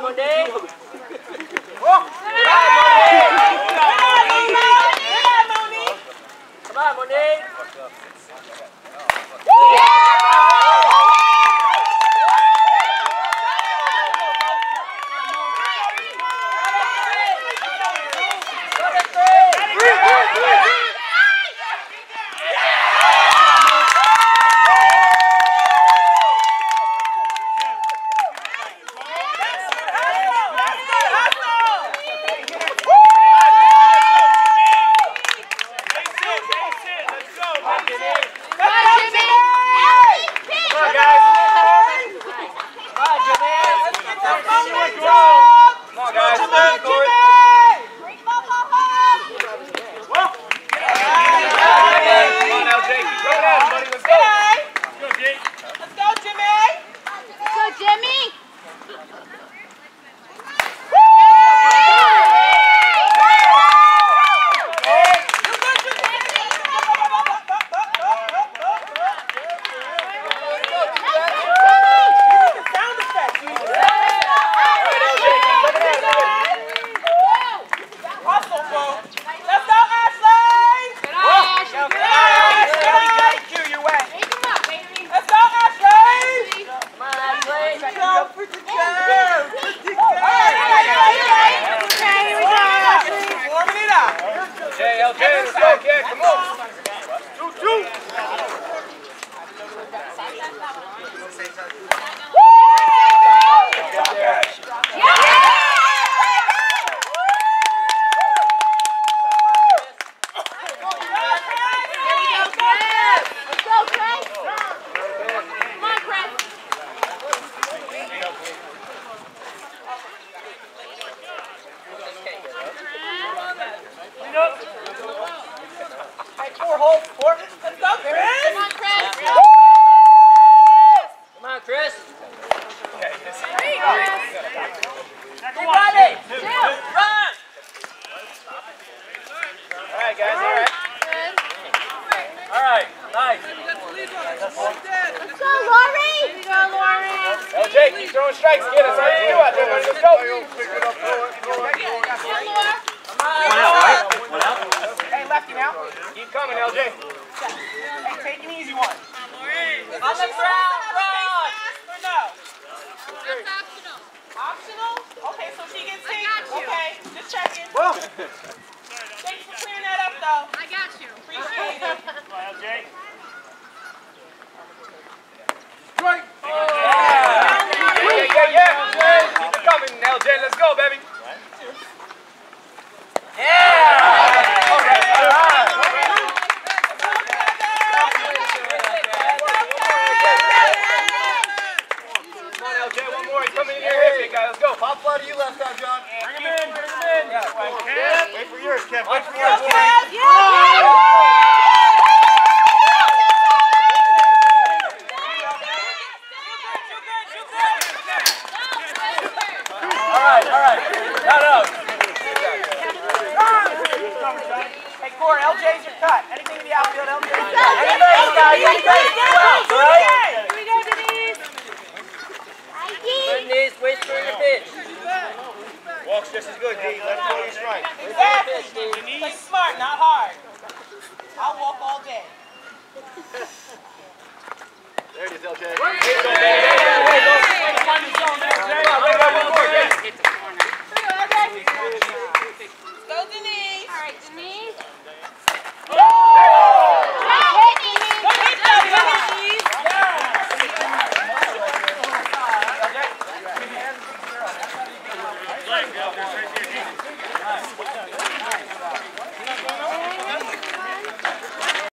Bye, day. Four holes, four. Let's go, Chris! Let's go, Laurie! Let's keep throwing strikes. Get us. How you do out there. Let's go. One out, right? One out. Lefty now. Keep coming, LJ. Hey, take an easy one. On the ground, run! That's optional. Optional? Okay, so she gets hit. Okay, just checking. Well. English, dude. Play smart, not hard. I'll walk all day. there it is, LJ. Go, Yeah.